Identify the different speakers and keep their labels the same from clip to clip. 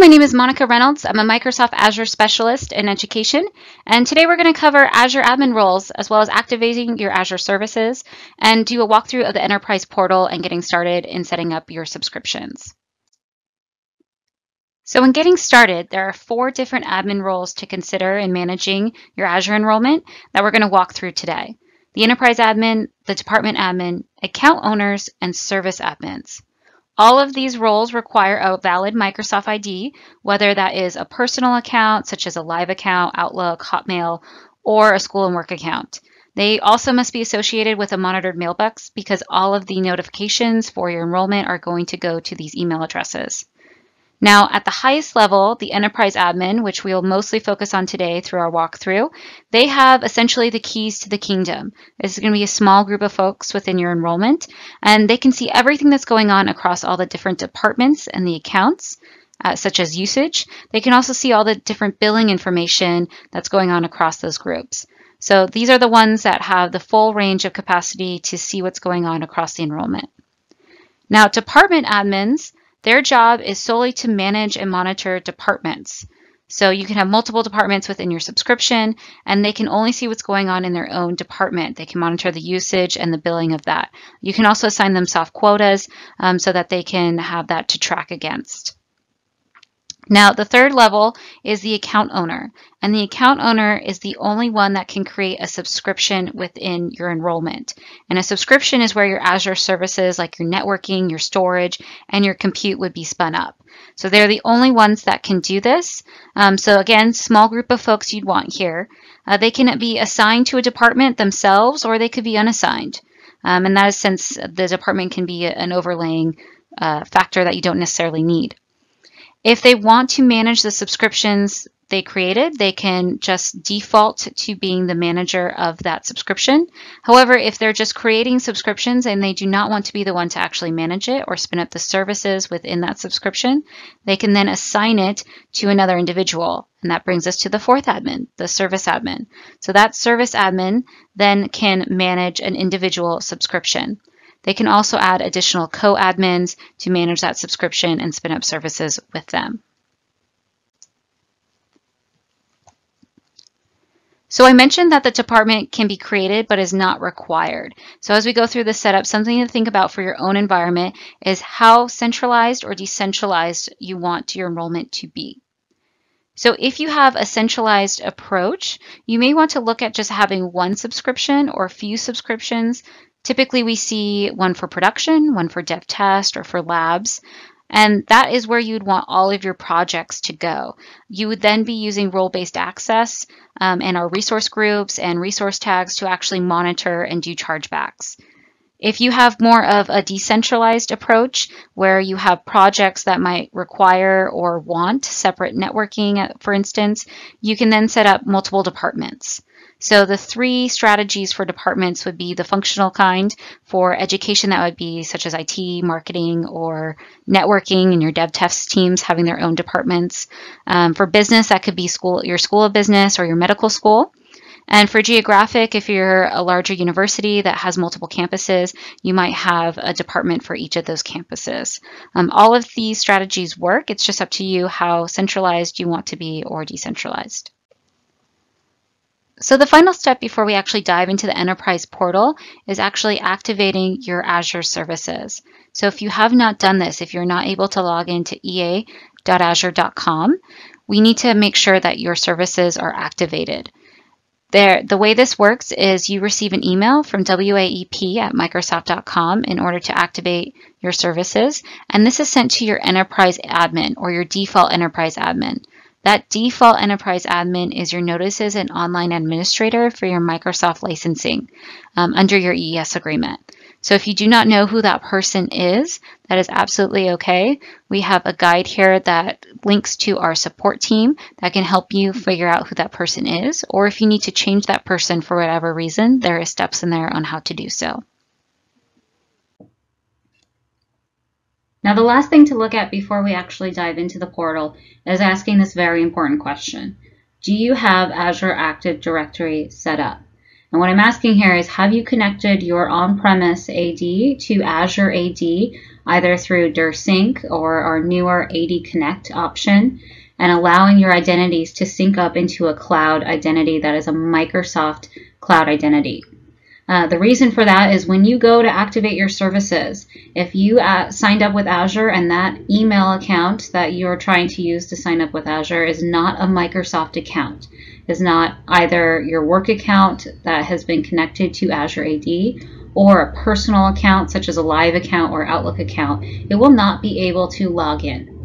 Speaker 1: my name is Monica Reynolds. I'm a Microsoft Azure Specialist in Education, and today we're going to cover Azure admin roles as well as activating your Azure services and do a walkthrough of the Enterprise portal and getting started in setting up your subscriptions. So when getting started, there are four different admin roles to consider in managing your Azure enrollment that we're going to walk through today. The Enterprise admin, the Department admin, account owners, and service admins. All of these roles require a valid Microsoft ID, whether that is a personal account, such as a live account, Outlook, Hotmail, or a school and work account. They also must be associated with a monitored mailbox because all of the notifications for your enrollment are going to go to these email addresses. Now, at the highest level, the enterprise admin, which we'll mostly focus on today through our walkthrough, they have essentially the keys to the kingdom. This is going to be a small group of folks within your enrollment, and they can see everything that's going on across all the different departments and the accounts. Uh, such as usage. They can also see all the different billing information that's going on across those groups. So these are the ones that have the full range of capacity to see what's going on across the enrollment. Now, department admins, their job is solely to manage and monitor departments. So you can have multiple departments within your subscription, and they can only see what's going on in their own department. They can monitor the usage and the billing of that. You can also assign them soft quotas um, so that they can have that to track against. Now, the third level is the account owner, and the account owner is the only one that can create a subscription within your enrollment. And a subscription is where your Azure services like your networking, your storage, and your compute would be spun up. So they're the only ones that can do this. Um, so again, small group of folks you'd want here. Uh, they can be assigned to a department themselves, or they could be unassigned. Um, and that is since the department can be an overlaying uh, factor that you don't necessarily need. If they want to manage the subscriptions they created, they can just default to being the manager of that subscription. However, if they're just creating subscriptions and they do not want to be the one to actually manage it or spin up the services within that subscription, they can then assign it to another individual. And that brings us to the fourth admin, the service admin. So that service admin then can manage an individual subscription. They can also add additional co-admins to manage that subscription and spin up services with them. So I mentioned that the department can be created but is not required. So as we go through the setup, something to think about for your own environment is how centralized or decentralized you want your enrollment to be. So if you have a centralized approach, you may want to look at just having one subscription or a few subscriptions Typically, we see one for production, one for dev test, or for labs. And that is where you'd want all of your projects to go. You would then be using role-based access um, and our resource groups and resource tags to actually monitor and do chargebacks. If you have more of a decentralized approach where you have projects that might require or want separate networking, for instance, you can then set up multiple departments. So the three strategies for departments would be the functional kind. For education, that would be such as IT, marketing, or networking, and your dev test teams having their own departments. Um, for business, that could be school, your school of business or your medical school. And for geographic, if you're a larger university that has multiple campuses, you might have a department for each of those campuses. Um, all of these strategies work. It's just up to you how centralized you want to be or decentralized. So the final step before we actually dive into the enterprise portal is actually activating your Azure services. So if you have not done this, if you're not able to log into ea.azure.com, we need to make sure that your services are activated. There, the way this works is you receive an email from WAEP at Microsoft.com in order to activate your services, and this is sent to your enterprise admin or your default enterprise admin. That default enterprise admin is your notices and online administrator for your Microsoft licensing um, under your EES agreement. So if you do not know who that person is, that is absolutely okay. We have a guide here that links to our support team that can help you figure out who that person is. Or if you need to change that person for whatever reason, there are steps in there on how to do so. Now the last thing to look at before we actually dive into the portal is asking this very important question. Do you have Azure Active Directory set up? And what I'm asking here is, have you connected your on-premise AD to Azure AD, either through DirSync or our newer AD Connect option, and allowing your identities to sync up into a cloud identity that is a Microsoft cloud identity. Uh, the reason for that is when you go to activate your services, if you uh, signed up with Azure and that email account that you're trying to use to sign up with Azure is not a Microsoft account, is not either your work account that has been connected to Azure AD or a personal account such as a live account or Outlook account, it will not be able to log in.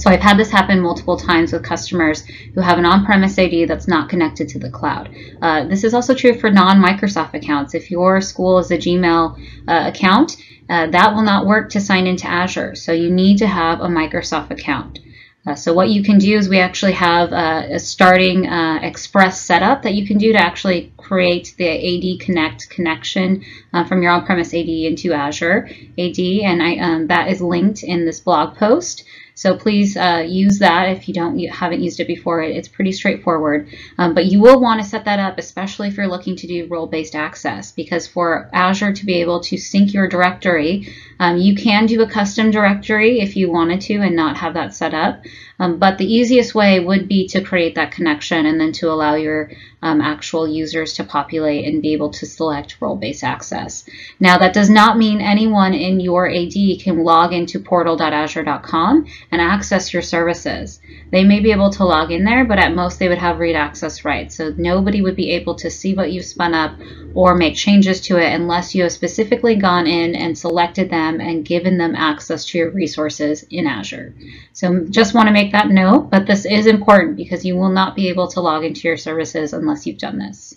Speaker 1: So I've had this happen multiple times with customers who have an on-premise AD that's not connected to the cloud. Uh, this is also true for non-Microsoft accounts. If your school is a Gmail uh, account, uh, that will not work to sign into Azure. So you need to have a Microsoft account. Uh, so what you can do is we actually have uh, a starting uh, express setup that you can do to actually create the AD Connect connection from your on-premise AD into Azure AD, and I, um, that is linked in this blog post. So please uh, use that if you don't you haven't used it before. It, it's pretty straightforward, um, but you will want to set that up, especially if you're looking to do role-based access, because for Azure to be able to sync your directory, um, you can do a custom directory if you wanted to and not have that set up. Um, but the easiest way would be to create that connection and then to allow your um, actual users to populate and be able to select role-based access. Now that does not mean anyone in your AD can log into portal.azure.com and access your services. They may be able to log in there, but at most they would have read access rights. So nobody would be able to see what you've spun up or make changes to it unless you have specifically gone in and selected them and given them access to your resources in Azure. So just want to make that note, but this is important because you will not be able to log into your services unless you've done this.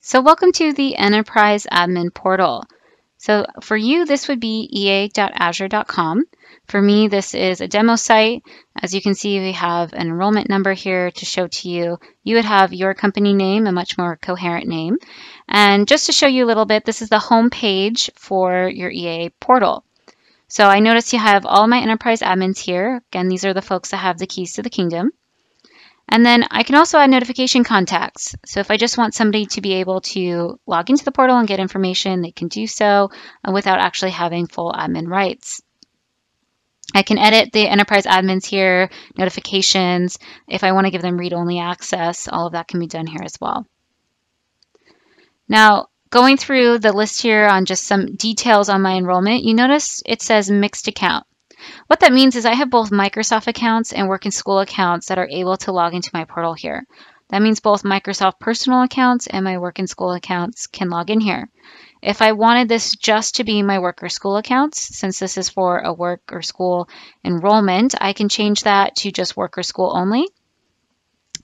Speaker 1: So welcome to the Enterprise Admin Portal. So for you, this would be ea.azure.com. For me, this is a demo site. As you can see, we have an enrollment number here to show to you. You would have your company name, a much more coherent name. And just to show you a little bit, this is the home page for your EA portal. So I notice you have all my enterprise admins here. Again, these are the folks that have the keys to the kingdom. And then I can also add notification contacts. So if I just want somebody to be able to log into the portal and get information, they can do so uh, without actually having full admin rights. I can edit the enterprise admins here, notifications. If I want to give them read-only access, all of that can be done here as well. Now, going through the list here on just some details on my enrollment, you notice it says mixed account. What that means is I have both Microsoft accounts and work in school accounts that are able to log into my portal here. That means both Microsoft personal accounts and my work in school accounts can log in here. If I wanted this just to be my work or school accounts, since this is for a work or school enrollment, I can change that to just work or school only.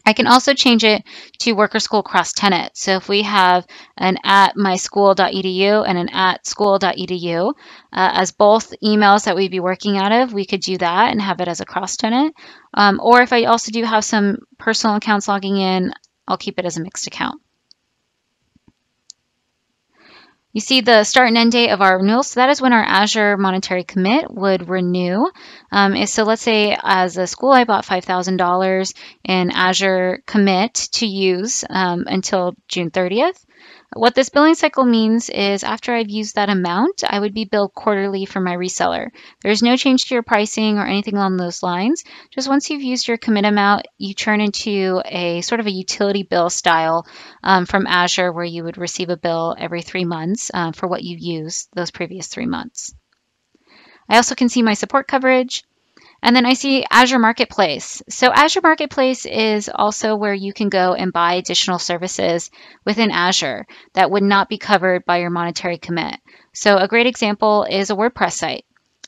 Speaker 1: I can also change it to work or school cross tenant. So if we have an at myschool.edu and an at school.edu uh, as both emails that we'd be working out of, we could do that and have it as a cross tenant. Um, or if I also do have some personal accounts logging in, I'll keep it as a mixed account. You see the start and end date of our renewal. So that is when our Azure monetary commit would renew. Um, so let's say as a school, I bought $5,000 in Azure commit to use um, until June 30th. What this billing cycle means is after I've used that amount, I would be billed quarterly for my reseller. There's no change to your pricing or anything along those lines. Just once you've used your commit amount, you turn into a sort of a utility bill style um, from Azure where you would receive a bill every three months uh, for what you've used those previous three months. I also can see my support coverage. And then I see Azure Marketplace. So Azure Marketplace is also where you can go and buy additional services within Azure that would not be covered by your monetary commit. So a great example is a WordPress site.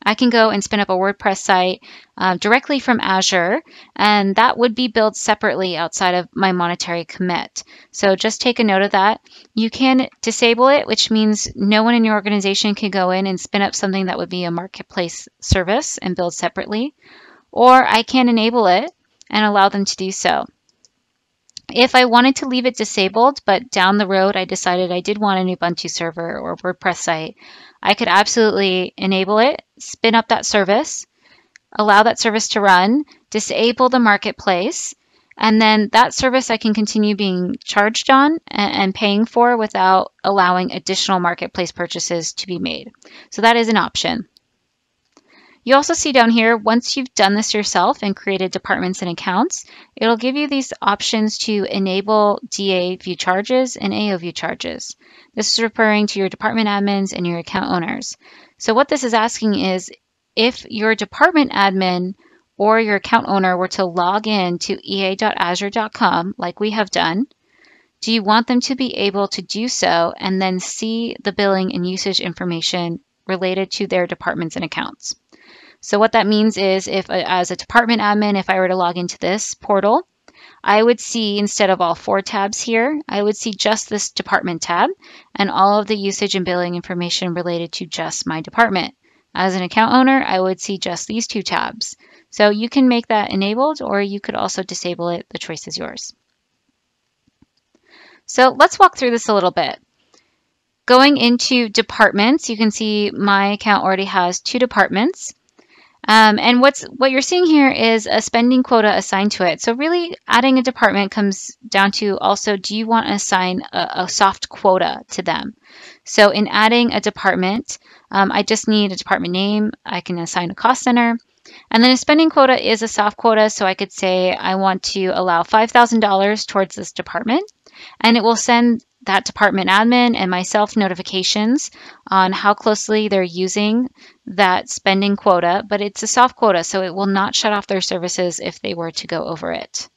Speaker 1: I can go and spin up a WordPress site uh, directly from Azure, and that would be billed separately outside of my monetary commit. So just take a note of that. You can disable it, which means no one in your organization can go in and spin up something that would be a marketplace service and build separately. Or I can enable it and allow them to do so. If I wanted to leave it disabled, but down the road I decided I did want an Ubuntu server or WordPress site, I could absolutely enable it, spin up that service, allow that service to run, disable the marketplace, and then that service I can continue being charged on and, paying for without allowing additional marketplace purchases to be made. So that is an option. You also see down here, once you've done this yourself and created departments and accounts, it'll give you these options to enable DA view charges and AO view charges. This is referring to your department admins and your account owners. So what this is asking is if your department admin or your account owner were to log in to ea.azure.com, like we have done, do you want them to be able to do so and then see the billing and usage information related to their departments and accounts? So what that means is if uh, as a department admin, if I were to log into this portal, I would see instead of all four tabs here, I would see just this department tab and all of the usage and billing information related to just my department. As an account owner, I would see just these two tabs. So you can make that enabled or you could also disable it. The choice is yours. So let's walk through this a little bit. Going into departments, you can see my account already has two departments. Um, and what's what you're seeing here is a spending quota assigned to it. So really adding a department comes down to also, do you want to assign a, a soft quota to them? So in adding a department, um, I just need a department name. I can assign a cost center. And then a spending quota is a soft quota, so I could say I want to allow $5,000 towards this department, and it will send that department admin and myself notifications on how closely they're using that spending quota, but it's a soft quota, so it will not shut off their services if they were to go over it.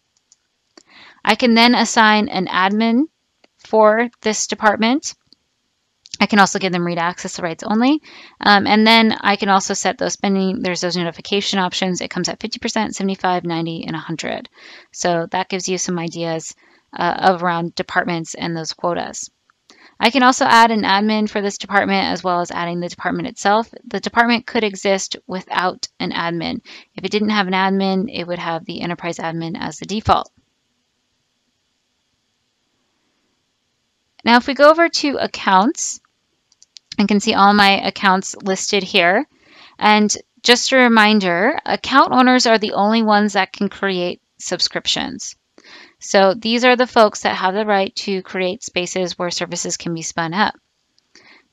Speaker 1: I can then assign an admin for this department I can also give them read access rights only. Um, and then I can also set those spending, there's those notification options. It comes at 50%, 75, 90, and 100. So that gives you some ideas uh, of around departments and those quotas. I can also add an admin for this department as well as adding the department itself. The department could exist without an admin. If it didn't have an admin, it would have the enterprise admin as the default. Now, if we go over to accounts, I can see all my accounts listed here. And just a reminder, account owners are the only ones that can create subscriptions. So these are the folks that have the right to create spaces where services can be spun up.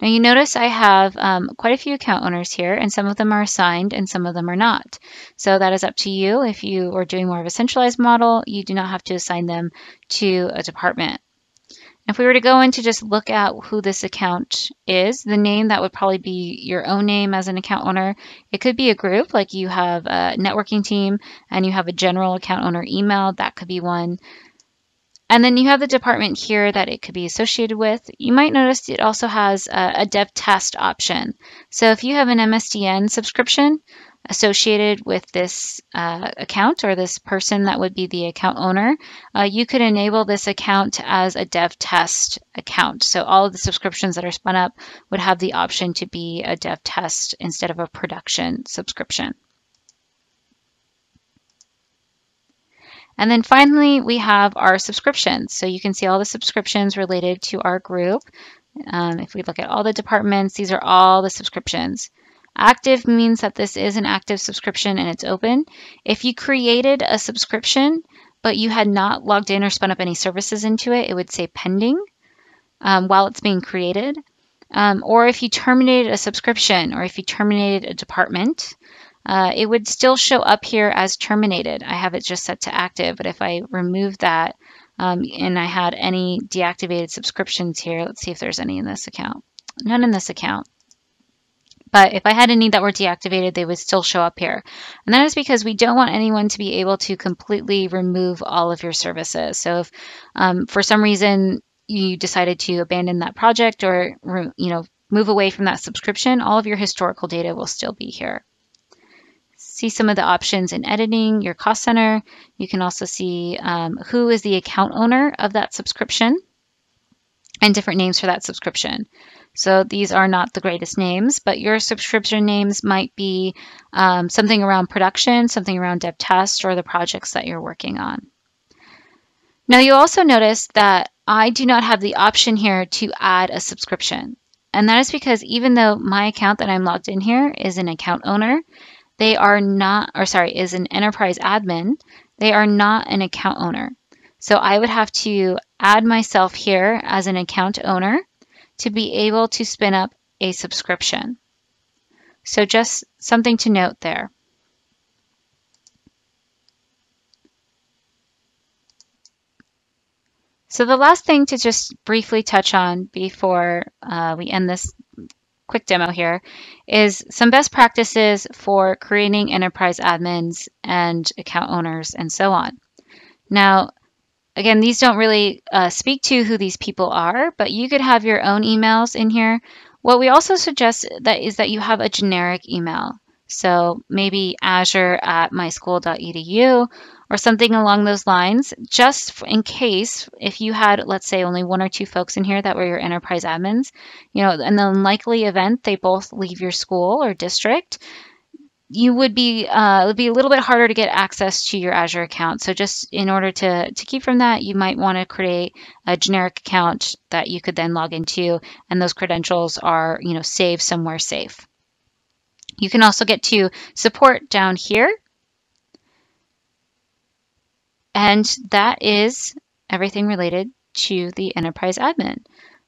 Speaker 1: Now you notice I have um, quite a few account owners here and some of them are assigned and some of them are not. So that is up to you. If you are doing more of a centralized model, you do not have to assign them to a department. If we were to go in to just look at who this account is, the name that would probably be your own name as an account owner. It could be a group, like you have a networking team and you have a general account owner email. That could be one. And then you have the department here that it could be associated with. You might notice it also has a, a dev test option. So if you have an MSDN subscription, associated with this uh, account or this person that would be the account owner, uh, you could enable this account as a dev test account. So all of the subscriptions that are spun up would have the option to be a dev test instead of a production subscription. And then finally, we have our subscriptions. So you can see all the subscriptions related to our group. Um, if we look at all the departments, these are all the subscriptions. Active means that this is an active subscription and it's open. If you created a subscription, but you had not logged in or spun up any services into it, it would say pending um, while it's being created. Um, or if you terminated a subscription or if you terminated a department, uh, it would still show up here as terminated. I have it just set to active, but if I remove that um, and I had any deactivated subscriptions here, let's see if there's any in this account. None in this account. But if I had any that were deactivated, they would still show up here. And that is because we don't want anyone to be able to completely remove all of your services. So if um, for some reason you decided to abandon that project or you know move away from that subscription, all of your historical data will still be here. See some of the options in editing your cost center. You can also see um, who is the account owner of that subscription and different names for that subscription. So these are not the greatest names, but your subscription names might be um, something around production, something around dev test, or the projects that you're working on. Now you'll also notice that I do not have the option here to add a subscription. And that is because even though my account that I'm logged in here is an account owner, they are not, or sorry, is an enterprise admin, they are not an account owner. So I would have to add myself here as an account owner to be able to spin up a subscription. So just something to note there. So the last thing to just briefly touch on before uh, we end this quick demo here is some best practices for creating enterprise admins and account owners and so on. Now, again, these don't really uh, speak to who these people are, but you could have your own emails in here. What we also suggest that is that you have a generic email. So maybe azure at myschool.edu or something along those lines, just in case if you had, let's say, only one or two folks in here that were your enterprise admins, you know, in the unlikely event they both leave your school or district, you would be uh, it would be a little bit harder to get access to your Azure account. So just in order to, to keep from that, you might want to create a generic account that you could then log into, and those credentials are you know saved somewhere safe. You can also get to support down here. And that is everything related to the enterprise admin.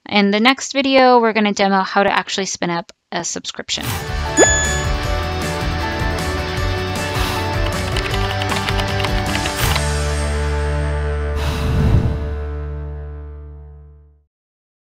Speaker 1: In the next video, we're going to demo how to actually spin up a subscription.